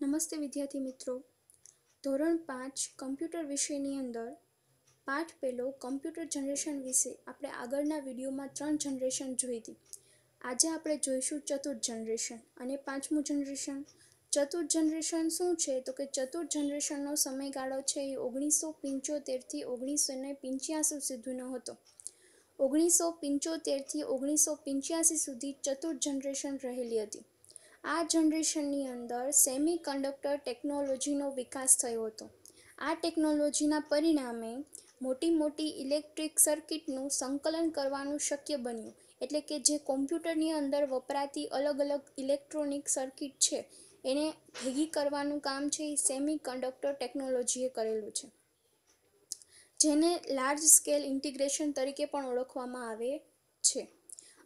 નમસ્તે વિદ્યાર્થી મિત્રો. ધોરણ પાંચ કમ્પ્યુટર વિષયની અંદર પાઠ પહેલો કમ્પ્યુટર જનરેશન વિશે આપણે આગળના વિડીયોમાં ત્રણ જનરેશન જોઈ હતી. આજે આપણે જોઈશું ચતુર્થ જનરેશન અને પાંચમું જનરેશન. ચતુર્થ જનરેશન શું છે? તો કે ચતુર્થ જનરેશનનો સમયગાળો છે એ ઓગણીસો પંચોતેરથી ઓગણીસો ને પંચ્યાસી સુધીનો હતો. ઓગણીસો પંચોતેરથી ઓગણીસો પંચ્યાસી સુધી ચતુર્થ જનરેશન રહેલી હતી. આ જનરેશનની અંદર સેમી કન્ડક્ટર ટેકનોલોજીનો વિકાસ થયો હતો. આ ટેકનોલોજીના પરિણામે મોટી મોટી ઇલેક્ટ્રિક સર્કિટનું સંકલન કરવાનું શક્ય બન્યું. એટલે કે જે કોમ્પ્યુટરની અંદર વપરાતી અલગ અલગ ઇલેક્ટ્રોનિક સર્કિટ છે, એને ભેગી કરવાનું કામ છે એ સેમી કન્ડક્ટર ટેકનોલોજીએ કરેલું છે. જેને લાર્જ સ્કેલ ઇન્ટિગ્રેશન તરીકે પણ ઓળખવામાં આવે છે.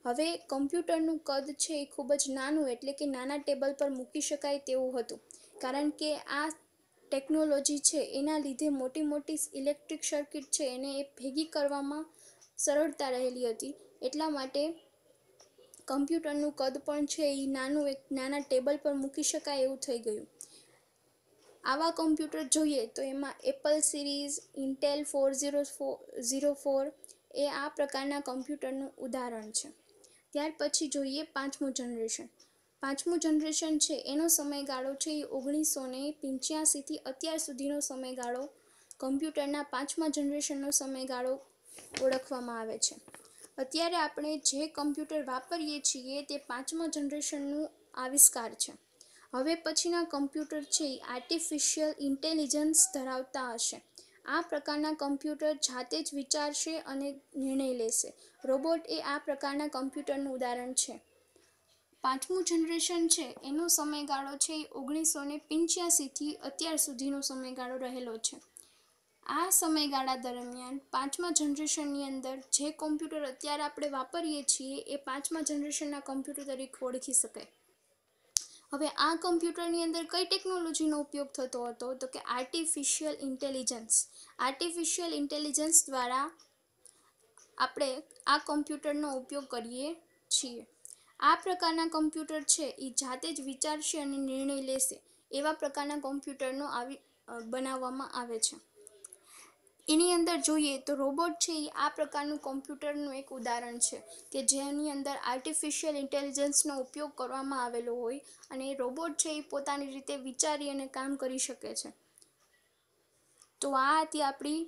હવે કમ્પ્યુટરનું કદ છે એ ખૂબ જ નાનું એટલે કે નાના ટેબલ પર મૂકી શકાય તેવું હતું. કારણ કે આ ટેકનોલોજી છે, એના લીધે મોટી મોટી ઇલેક્ટ્રિક સર્કિટ છે, એને એ ભેગી કરવામાં સરળતા રહેલી હતી. એટલા માટે કમ્પ્યુટરનું કદ પણ છે એ નાનું એક નાના ટેબલ પર મૂકી શકાય એવું થઈ ગયું. આવા કમ્પ્યુટર જોઈએ તો એમાં Apple series, Intel four zero four zero four એ આ પ્રકારના કમ્પ્યુટરનું ઉદાહરણ છે. ત્યાર પછી જોઈએ પાંચમું જનરેશન. પાંચમું જનરેશન છે, એનો સમયગાળો છે એ ઓગણીસો ને પંચ્યાસીથી અત્યાર સુધીનો સમયગાળો. કમ્પ્યુટરના પાંચમા જનરેશનનો સમયગાળો ઓળખવામાં આવે છે. અત્યારે આપણે જે કમ્પ્યુટર વાપરીએ છીએ તે પાંચમા જનરેશનનું આવિષ્કાર છે. હવે પછીના કમ્પ્યુટર છે એ આર્ટિફિશિયલ ઇન્ટેલિજન્સ ધરાવતા હશે. આ પ્રકારના કમ્પ્યુટર જાતે જ વિચારશે અને નિર્ણય લેશે. રોબોટ એ આ પ્રકારના કમ્પ્યુટરનું ઉદાહરણ છે. પાંચમું જનરેશન છે. એનો સમયગાળો છે એ ઓગણીસો ને પંચ્યાસીથી અત્યાર સુધીનો સમયગાળો રહેલો છે. આ સમયગાળા દરમિયાન પાંચમા જનરેશનની અંદર જે કોમ્પ્યુટર અત્યારે આપણે વાપરીએ છીએ એ પાંચમા જનરેશનના કોમ્પ્યુટર તરીકે ઓળખી શકાય. હવે આ કમ્પ્યુટરની અંદર કઈ ટેકનોલોજીનો ઉપયોગ થતો હતો? તો કે આર્ટિફિશિયલ ઇન્ટેલિજન્સ આર્ટિફિશિયલ ઇન્ટેલિજન્સ દ્વારા આપણે આ કમ્પ્યુટરનો ઉપયોગ કરીએ છીએ. આ પ્રકારના કમ્પ્યુટર છે એ જાતે જ વિચારશે અને નિર્ણય લેશે. એવા પ્રકારના કમ્પ્યુટરનો આવી બનાવવામાં આવે છે. એની અંદર જોઈએ તો રોબોટ છે એ આ પ્રકારનું કોમ્પ્યુટરનું એક ઉદાહરણ છે કે જેની અંદર આર્ટિફિશિયલ ઇન્ટેલિજન્સનો ઉપયોગ કરવામાં આવેલો હોય અને રોબોટ છે એ પોતાની રીતે વિચારી અને કામ કરી શકે છે. તો આ હતી આપણી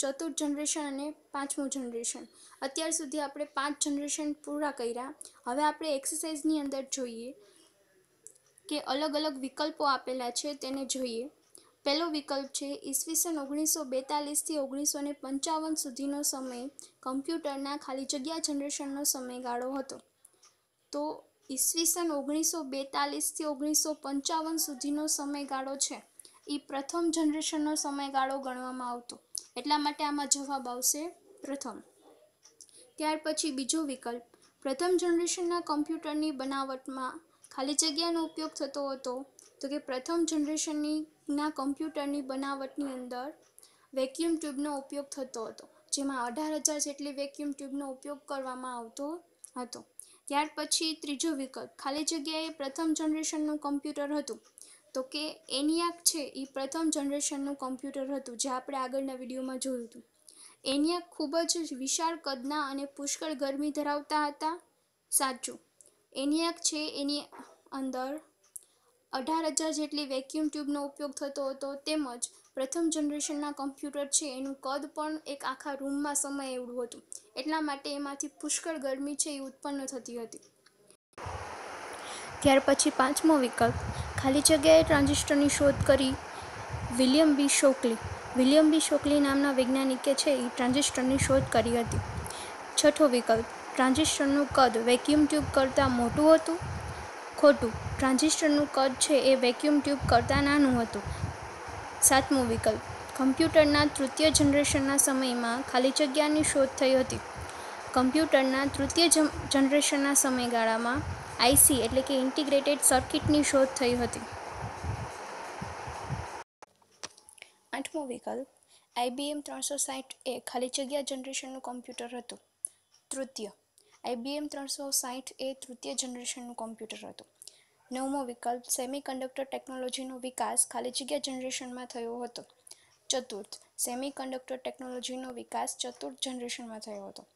ચતુર્થ જનરેશન અને પાંચમું જનરેશન અત્યાર સુધી આપણે પાંચ જનરેશન પૂરા કર્યા. હવે આપણે એક્સરસાઇઝની અંદર જોઈએ કે અલગ અલગ વિકલ્પો આપેલા છે તેને જોઈએ. પહેલો વિકલ્પ છે ઈસવીસન ઓગણીસો બેતાલીસથી ઓગણીસો ને પંચાવન સુધીનો સમય કમ્પ્યુટરના ખાલી જગ્યા જનરેશનનો સમયગાળો હતો. તો ઈસવીસન ઓગણીસો બેતાલીસથી ઓગણીસો પંચાવન સુધીનો સમયગાળો છે. એ પ્રથમ જનરેશનનો સમયગાળો ગણવામાં આવતો. એટલા માટે આમાં જવાબ આવશે પ્રથમ. ત્યાર પછી બીજો વિકલ્પ. પ્રથમ જનરેશનના કમ્પ્યુટરની બનાવટમાં ખાલી જગ્યાનો ઉપયોગ થતો હતો તો કે પ્રથમ જનરેશનની ના કમ્પ્યુટરની બનાવટની અંદર વેક્યુમ ટ્યુબનો ઉપયોગ થતો હતો. જેમાં અઢાર હજાર જેટલી વેક્યુમ ટ્યુબનો ઉપયોગ કરવામાં આવતો હતો. ત્યાર પછી ત્રીજો વિકલ્પ, ખાલી જગ્યાએ પ્રથમ જનરેશનનું કમ્પ્યુટર હતું. તો કે એનિયાક છે એ પ્રથમ જનરેશનનું કમ્પ્યુટર હતું, જે આપણે આગળના વિડીયોમાં જોયું હતું. એનિયાક ખૂબ જ વિશાળ કદના અને પુષ્કળ ગરમી ધરાવતા હતા. સાચું. એનિયાક છે એની અંદર અઢાર હજાર જેટલી વેક્યુમ ટ્યુબનો ઉપયોગ થતો હતો તેમજ પ્રથમ જનરેશનના કમ્પ્યુટર છે એનું કદ પણ એક આખા રૂમમાં સમય એવડું હતું. એટલા માટે એમાંથી પુષ્કળ ગરમી છે એ ઉત્પન્ન થતી હતી. ત્યાર પછી પાંચમો વિકલ્પ, ખાલી જગ્યાએ ટ્રાન્ઝિસ્ટરની શોધ કરી વિલિયમ બી શોકલી. વિલિયમ બી શોકલી નામના વૈજ્ઞાનિકે છે એ ટ્રાન્ઝિસ્ટરની શોધ કરી હતી. છઠ્ઠો વિકલ્પ ટ્રાન્ઝિસ્ટરનું કદ વેક્યુમ ટ્યુબ કરતાં મોટું હતું. ખોટું. ટ્રાન્ઝિસ્ટરનું કદ છે એ વેક્યુમ ટ્યુબ કરતાં નાનું હતું. સાતમો વિકલ્પ. કમ્પ્યુટરના તૃતીય જનરેશનના સમયમાં ખાલી જગ્યાની શોધ થઈ હતી. કમ્પ્યુટરના તૃતીય જનરેશનના સમયગાળામાં આઈસી એટલે કે ઇન્ટિગ્રેટેડ સર્કિટની શોધ થઈ હતી. આઠમો વિકલ્પ. આઈબીએમ ત્રણસો સાઠ એ ખાલી જગ્યા જનરેશનનું કમ્પ્યુટર હતું. તૃતીય. આઈબીએમ ત્રણસો સાઠ એ તૃતીય જનરેશનનું કોમ્પ્યુટર હતું. નવમો વિકલ્પ, સેમિકન્ડક્ટર ટેકનોલોજીનો વિકાસ ખાલી જગ્યા જનરેશનમાં થયો હતો. ચતુર્થ, સેમિકન્ડક્ટર ટેકનોલોજીનો વિકાસ ચતુર્થ જનરેશનમાં થયો હતો.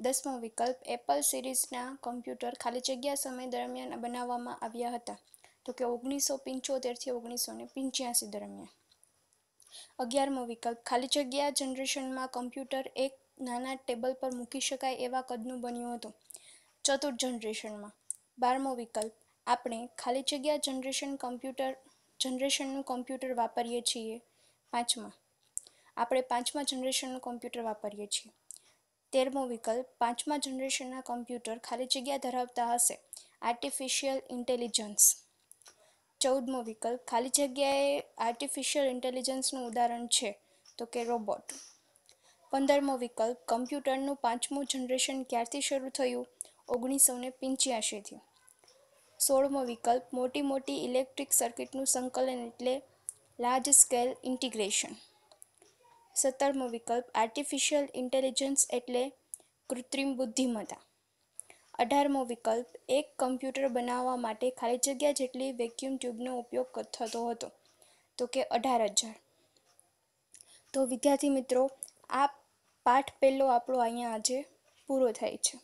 દસમો વિકલ્પ, એપલ સિરીઝના કમ્પ્યુટર ખાલી જગ્યા સમય દરમિયાન બનાવવામાં આવ્યા હતા. તો કે ઓગણીસો પંચોતેરથી ઓગણીસો ને પંચ્યાસી દરમિયાન. અગિયારમો વિકલ્પ, ખાલી જગ્યા જનરેશનમાં કમ્પ્યુટર એક નાના ટેબલ પર મૂકી શકાય એવા કદનું બન્યું હતું. ચતુર્થ જનરેશનમાં. બારમો વિકલ્પ. આપણે ખાલી જગ્યા જનરેશન કમ્પ્યુટર, જનરેશનનું કમ્પ્યુટર વાપરીએ છીએ. પાંચમા. આપણે પાંચમા જનરેશનનું કમ્પ્યુટર વાપરીએ છીએ. તેરમો વિકલ્પ. પાંચમા જનરેશનના કમ્પ્યુટર ખાલી જગ્યા ધરાવતા હશે. આર્ટિફિશિયલ ઇન્ટેલિજન્સ ચૌદમો વિકલ્પ. ખાલી જગ્યાએ આર્ટિફિશિયલ ઇન્ટેલિજન્સનું ઉદાહરણ છે. તો કે રોબોટ પંદરમો વિકલ્પ કમ્પ્યુટરનું પાંચમું જનરેશન ક્યારથી શરૂ થયું? ઓગણીસો ને પંચ્યાસીથી સોળમો વિકલ્પ મોટી મોટી ઇલેક્ટ્રિક સર્કિટનું સંકલન એટલે લાર્જ સ્કેલ ઇન્ટિગ્રેશન સત્તરમો વિકલ્પ આર્ટિફિશિયલ ઇન્ટેલિજન્સ એટલે કૃત્રિમ બુદ્ધિમત્તા. અઢારમો વિકલ્પ એક કમ્પ્યુટર બનાવવા માટે ખાલી જગ્યા જેટલી વેક્યુમ ટ્યુબનો ઉપયોગ થતો હતો. તો કે અઢાર હજાર. તો વિદ્યાર્થી મિત્રો આ પાઠ પહેલો આપણો અહીંયા આજે પૂરો થાય છે.